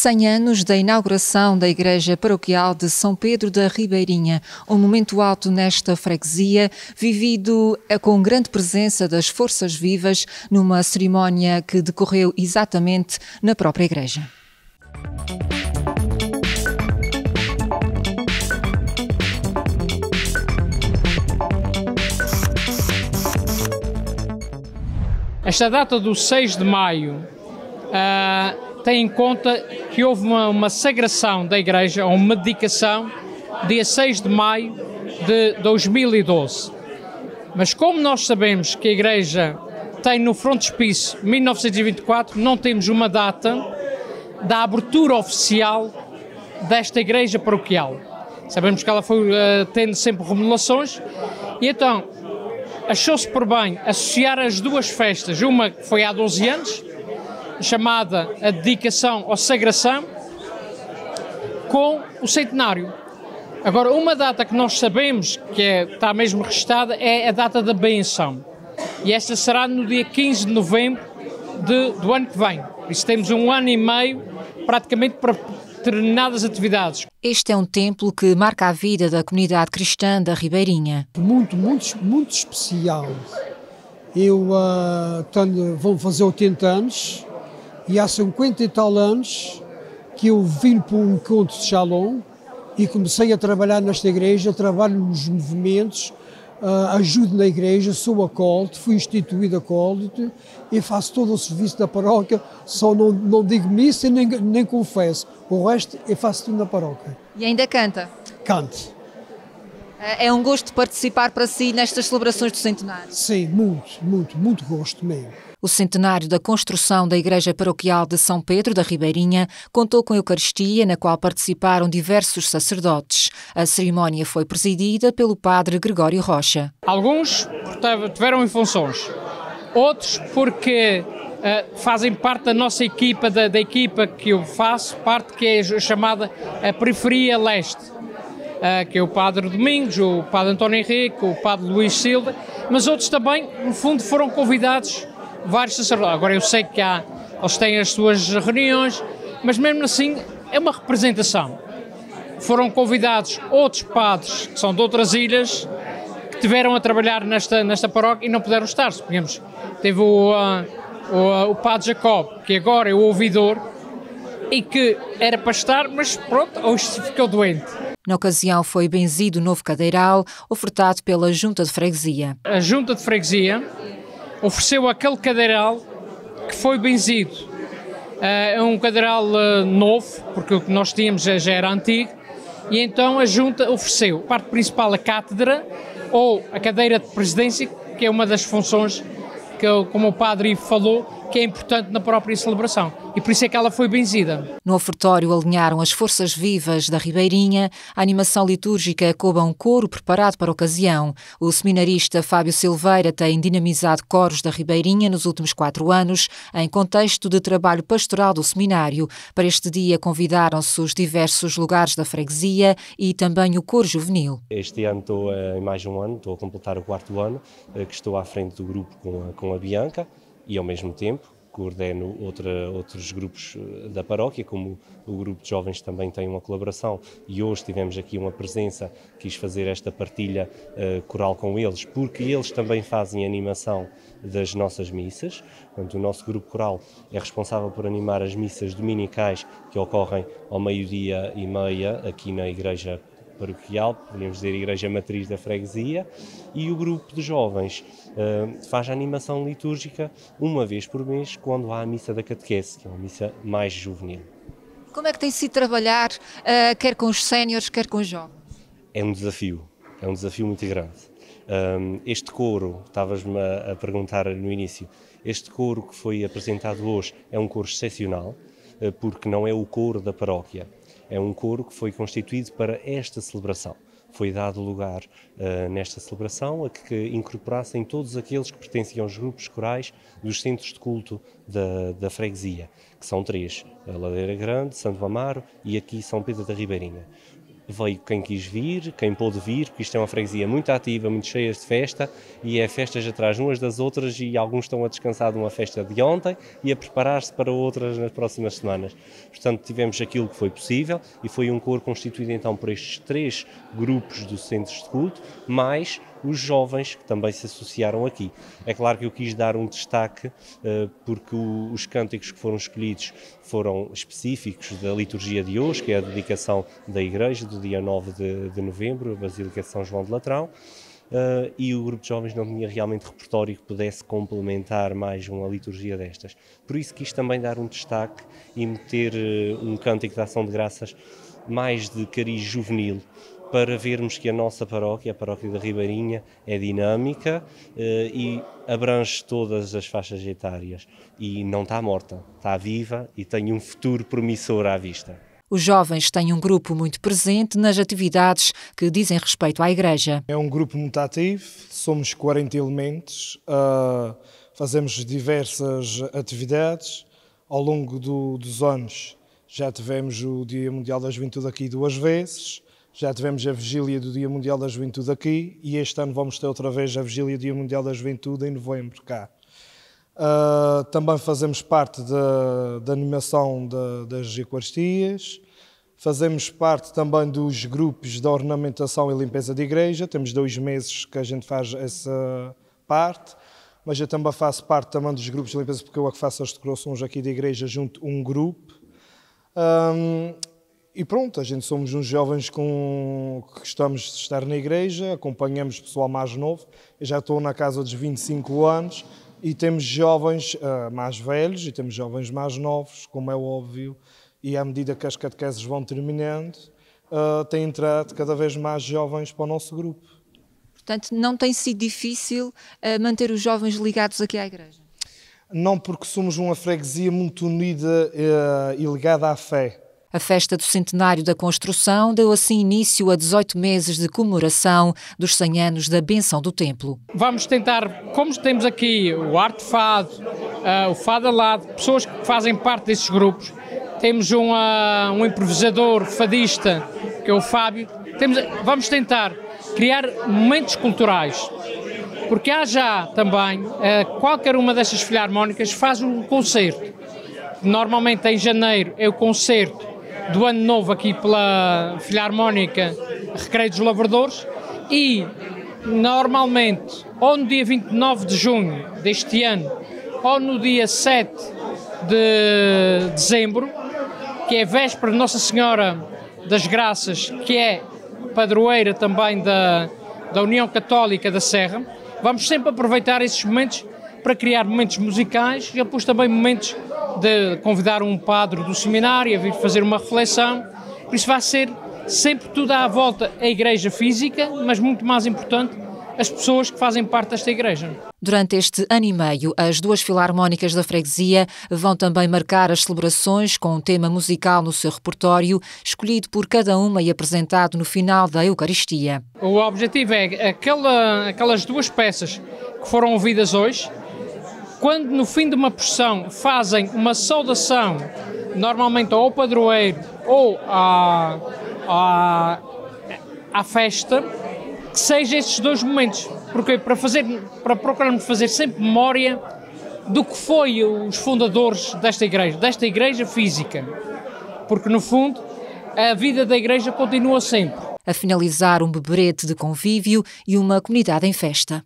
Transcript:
100 anos da inauguração da Igreja Paroquial de São Pedro da Ribeirinha, um momento alto nesta freguesia, vivido eh, com grande presença das forças vivas numa cerimónia que decorreu exatamente na própria igreja. Esta data do 6 de maio uh, tem em conta que houve uma, uma sagração da Igreja, ou uma dedicação, dia 6 de maio de 2012. Mas como nós sabemos que a Igreja tem no frontispício 1924, não temos uma data da abertura oficial desta Igreja paroquial. Sabemos que ela foi uh, tendo sempre remodelações e então achou-se por bem associar as duas festas, uma que foi há 12 anos chamada a dedicação ou sagração com o centenário. Agora, uma data que nós sabemos que é, está mesmo registada é a data da benção. E esta será no dia 15 de novembro de, do ano que vem. Por isso temos um ano e meio praticamente para determinadas atividades. Este é um templo que marca a vida da comunidade cristã da Ribeirinha. Muito, muito, muito especial. Eu uh, tenho, vou fazer 80 anos e há 50 e tal anos que eu vim para um encontro de Shalom e comecei a trabalhar nesta igreja, trabalho nos movimentos, uh, ajudo na igreja, sou acólito, fui instituído acólito e faço todo o serviço da paróquia, só não, não digo missa nem, nem confesso, o resto eu faço tudo na paróquia. E ainda canta? Canto. É, é um gosto participar para si nestas celebrações do centenário? Sim, muito, muito, muito gosto mesmo. O centenário da construção da Igreja Paroquial de São Pedro da Ribeirinha contou com a Eucaristia, na qual participaram diversos sacerdotes. A cerimónia foi presidida pelo padre Gregório Rocha. Alguns tiveram em funções, outros porque uh, fazem parte da nossa equipa, da, da, equipa que eu faço, parte que é chamada a Periferia Leste. Uh, que é o Padre Domingos, o Padre António Henrique, o Padre Luís Silva, mas outros também, no fundo, foram convidados vários sacerdotes. Agora eu sei que há, eles têm as suas reuniões, mas mesmo assim é uma representação. Foram convidados outros padres que são de outras ilhas que tiveram a trabalhar nesta, nesta paróquia e não puderam estar. Digamos, teve o, uh, o, uh, o padre Jacob, que agora é o ouvidor, e que era para estar, mas pronto, hoje ficou doente. Na ocasião foi benzido o novo cadeiral, ofertado pela Junta de Freguesia. A Junta de Freguesia ofereceu aquele cadeiral que foi benzido. Eh, é um cadeiral uh, novo, porque o que nós tínhamos já, já era antigo, e então a Junta ofereceu a parte principal a cátedra ou a cadeira de presidência, que é uma das funções que, como o padre falou, que é importante na própria celebração. E por isso é que ela foi benzida. No ofertório alinharam as forças vivas da Ribeirinha, a animação litúrgica coube um coro preparado para a ocasião. O seminarista Fábio Silveira tem dinamizado coros da Ribeirinha nos últimos quatro anos, em contexto de trabalho pastoral do seminário. Para este dia convidaram-se os diversos lugares da freguesia e também o coro juvenil. Este ano estou eh, em mais um ano, estou a completar o quarto ano, eh, que estou à frente do grupo com a, com a Bianca e, ao mesmo tempo, coordeno outra, outros grupos eh, da paróquia, como o grupo de jovens também tem uma colaboração e hoje tivemos aqui uma presença, quis fazer esta partilha uh, coral com eles, porque eles também fazem animação das nossas missas. Portanto, o nosso grupo coral é responsável por animar as missas dominicais que ocorrem ao meio-dia e meia aqui na Igreja paroquial, podemos dizer Igreja Matriz da Freguesia, e o grupo de jovens uh, faz a animação litúrgica uma vez por mês, quando há a missa da catequese, que é uma missa mais juvenil. Como é que tem sido trabalhar, uh, quer com os séniores, quer com os jovens? É um desafio, é um desafio muito grande. Um, este coro, estavas-me a, a perguntar no início, este coro que foi apresentado hoje é um coro excepcional, uh, porque não é o coro da paróquia, é um coro que foi constituído para esta celebração. Foi dado lugar uh, nesta celebração a que incorporassem todos aqueles que pertenciam aos grupos corais dos centros de culto da, da freguesia, que são três: a Ladeira Grande, Santo Amaro e aqui São Pedro da Ribeirinha. Veio quem quis vir, quem pôde vir, porque isto é uma freguesia muito ativa, muito cheia de festa e é festas atrás umas das outras e alguns estão a descansar de uma festa de ontem e a preparar-se para outras nas próximas semanas. Portanto, tivemos aquilo que foi possível e foi um coro constituído então por estes três grupos do centros de culto, mais os jovens que também se associaram aqui. É claro que eu quis dar um destaque uh, porque os cânticos que foram escolhidos foram específicos da liturgia de hoje, que é a dedicação da igreja do dia 9 de, de novembro, a Basílica de São João de Latrão. Uh, e o grupo de jovens não tinha realmente repertório que pudesse complementar mais uma liturgia destas. Por isso quis também dar um destaque e meter uh, um cântico de ação de graças mais de cariz juvenil, para vermos que a nossa paróquia, a paróquia da Ribeirinha, é dinâmica eh, e abrange todas as faixas etárias e não está morta, está viva e tem um futuro promissor à vista. Os jovens têm um grupo muito presente nas atividades que dizem respeito à Igreja. É um grupo muito ativo, somos 40 elementos, uh, fazemos diversas atividades. Ao longo do, dos anos já tivemos o Dia Mundial da Juventude aqui duas vezes, já tivemos a vigília do Dia Mundial da Juventude aqui e este ano vamos ter outra vez a vigília do Dia Mundial da Juventude em novembro cá. Uh, também fazemos parte da, animação da, das Eucaristias, fazemos parte também dos grupos de ornamentação e limpeza de igreja, temos dois meses que a gente faz essa parte, mas eu também faço parte também dos grupos de limpeza, porque eu é que faço as decorações aqui da igreja junto a um grupo. Um, e pronto, a gente somos uns jovens com, que gostamos de estar na igreja, acompanhamos pessoal mais novo. Eu já estou na casa dos 25 anos e temos jovens uh, mais velhos e temos jovens mais novos, como é óbvio, e à medida que as catequeses vão terminando, uh, têm entrado cada vez mais jovens para o nosso grupo. Portanto, não tem sido difícil uh, manter os jovens ligados aqui à igreja? Não, porque somos uma freguesia muito unida e ligada à fé. A festa do centenário da construção deu assim início a 18 meses de comemoração dos 100 anos da benção do templo. Vamos tentar, como temos aqui o arte fado, uh, o fado alado, pessoas que fazem parte desses grupos, temos um, uh, um improvisador fadista, que é o Fábio, temos, vamos tentar criar momentos culturais, porque há já também, uh, qualquer uma destas filarmónicas faz um concerto. Normalmente em janeiro é o concerto do Ano Novo aqui pela Filarmónica Recreio dos Lavradores e normalmente ou no dia 29 de junho deste ano ou no dia 7 de dezembro, que é véspera de Nossa Senhora das Graças, que é padroeira também da, da União Católica da Serra, vamos sempre aproveitar esses momentos para criar momentos musicais e depois também momentos de convidar um padre do seminário a vir fazer uma reflexão. Por isso vai ser sempre tudo à volta a igreja física, mas muito mais importante, as pessoas que fazem parte desta igreja. Durante este ano e meio, as duas filarmónicas da freguesia vão também marcar as celebrações com um tema musical no seu repertório, escolhido por cada uma e apresentado no final da Eucaristia. O objetivo é aquela, aquelas duas peças que foram ouvidas hoje, quando no fim de uma procissão fazem uma saudação, normalmente ao padroeiro ou à, à, à festa, que seja esses dois momentos. Porque para, fazer, para procurarmos fazer sempre memória do que foi os fundadores desta igreja, desta igreja física. Porque no fundo a vida da igreja continua sempre. A finalizar um beberete de convívio e uma comunidade em festa.